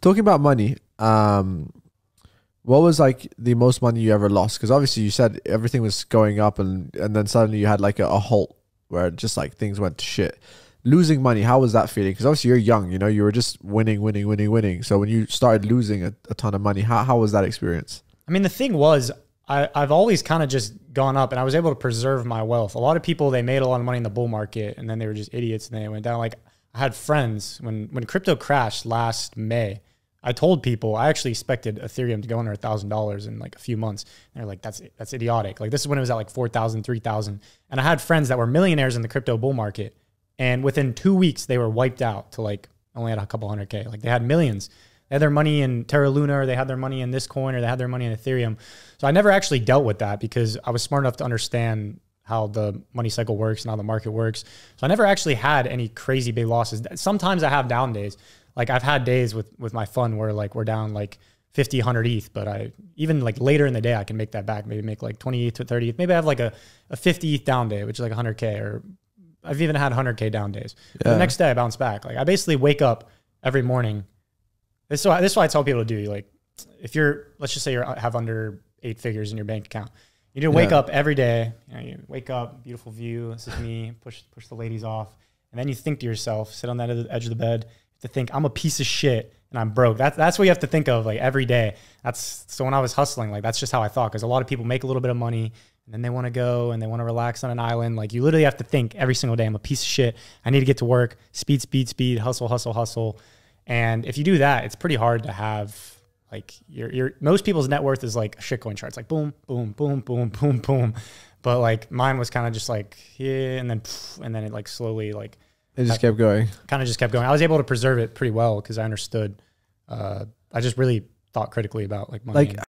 Talking about money, um, what was like the most money you ever lost? Because obviously you said everything was going up, and and then suddenly you had like a, a halt where just like things went to shit. Losing money, how was that feeling? Because obviously you're young, you know, you were just winning, winning, winning, winning. So when you started losing a, a ton of money, how how was that experience? I mean, the thing was, I, I've always kind of just gone up and I was able to preserve my wealth. A lot of people, they made a lot of money in the bull market and then they were just idiots and they went down. Like I had friends when, when crypto crashed last May, I told people I actually expected Ethereum to go under thousand dollars in like a few months. And they're like, that's, that's idiotic. Like this is when it was at like 4,000, 3,000. And I had friends that were millionaires in the crypto bull market. And within two weeks, they were wiped out to like only had a couple hundred K. Like they had millions. They had their money in Terra Luna, or they had their money in this coin, or they had their money in Ethereum. So I never actually dealt with that because I was smart enough to understand how the money cycle works and how the market works. So I never actually had any crazy big losses. Sometimes I have down days. Like I've had days with with my fund where like we're down like 50, 100 ETH, but I even like later in the day I can make that back. Maybe make like 20 ETH to 30 ETH. Maybe I have like a, a 50 ETH down day, which is like 100K, or I've even had 100K down days. Yeah. The next day I bounce back. Like I basically wake up every morning this is why this is why I tell people to do. Like, if you're, let's just say you have under eight figures in your bank account, you need to wake yeah. up every day. You, know, you wake up, beautiful view. This is me. Push push the ladies off, and then you think to yourself, sit on that edge of the bed, to think I'm a piece of shit and I'm broke. That's that's what you have to think of like every day. That's so when I was hustling, like that's just how I thought. Because a lot of people make a little bit of money and then they want to go and they want to relax on an island. Like you literally have to think every single day. I'm a piece of shit. I need to get to work. Speed, speed, speed. Hustle, hustle, hustle. And if you do that, it's pretty hard to have like your your most people's net worth is like a shitcoin chart. It's like boom, boom, boom, boom, boom, boom. But like mine was kind of just like yeah, and then and then it like slowly like it just kept going. Kind of just kept going. I was able to preserve it pretty well because I understood. Uh, I just really thought critically about like money. Like